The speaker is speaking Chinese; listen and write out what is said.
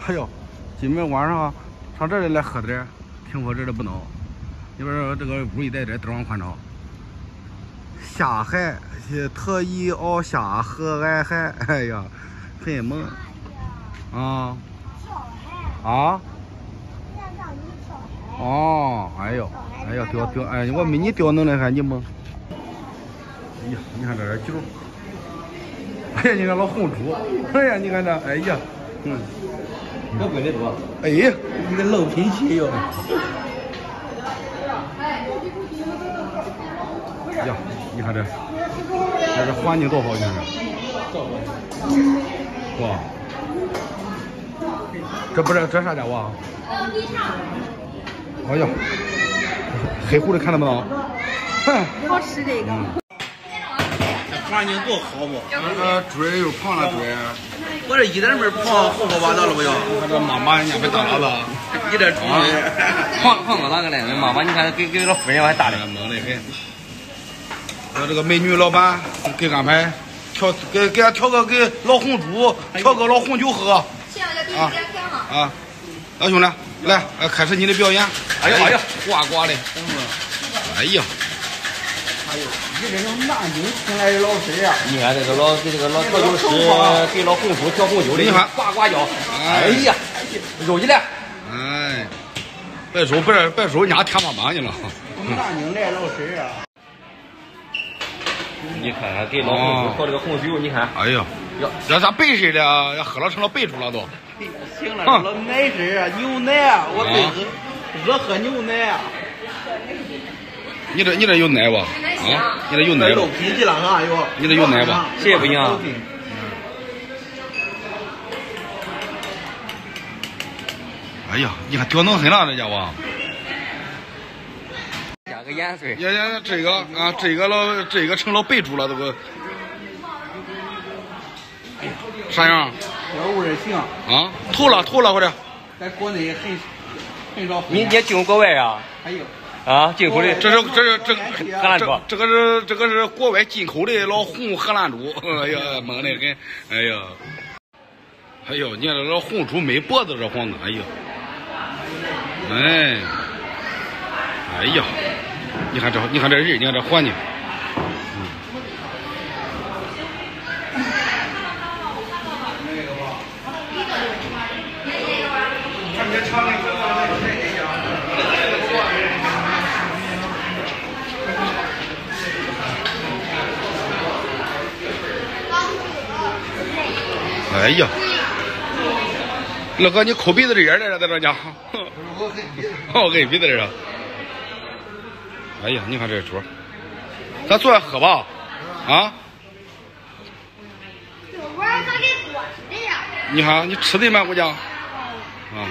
哎呦，今天晚上上这里来喝点，听说这里不孬。你比如说这个屋一带这多宽敞，下海去特意熬虾和爱海，哎呀，很猛啊。啊！哦，哎呦，哎呀，钓钓，哎，我没你钓能耐，还你猛。哎呀，你看这点酒。哎呀，你看老红猪，哎呀，你看这，哎呀，嗯，这贵的多。哎，你个老脾气哟。呀，你看这，这这环境多好，你看这，哇，这不是这啥家伙啊？哎呀，黑乎的看到没有？哼，好吃这个。这环境多好不？这个嘴又胖了嘴。我这一点没胖，胡说八道了不就？看这妈妈人家没大喇子，你这猪，胖胖个哪个来？妈妈，你看给给老夫人还大的，猛的很。我这个美女老板给安排调，给给俺调个给老红猪调个老红酒喝。啊啊！老兄弟，来，开始你的表演。哎呀哎呀，呱呱的。哎呀！哎呦，你这是南京请来的老师啊！你看这个老给这个老调酒师给老红叔调红酒的，你看呱呱叫。哎呀，揉起来。哎，别说别别说，人家天花板去了。我们南京来老师啊！你看看，给老红叔调这个红酒，你看。哎呀，要要咋白似的，要喝了成了白猪了都。行了，老奶汁啊，牛奶啊，我最喝热喝牛奶啊。你这你这有奶不？啊，你这有奶了。你这有奶不？谁也不行。哎呀，你看屌能很了，这家伙。加个这个啊，这个老这个成了白猪了，这个。啥样？这味儿行。啊，投了投了，或者。在国内很很少。你你进国外啊？还有。啊，进口的。这是这是这荷兰猪。这个是这个是国外进口的老红荷兰猪。哎呀，猛的很。哎呀。哎呦，你看这老红猪没脖子这黄的，哎呀。哎。哎呀，你看这，你看这人，你看这环境。哎呀，老哥，你抠鼻子的眼来了，在这家。我 给你鼻子这。哎呀，你看这桌，咱坐下喝吧，啊？这碗咋跟锅似的呀？你看，你吃的吗，姑娘？啊。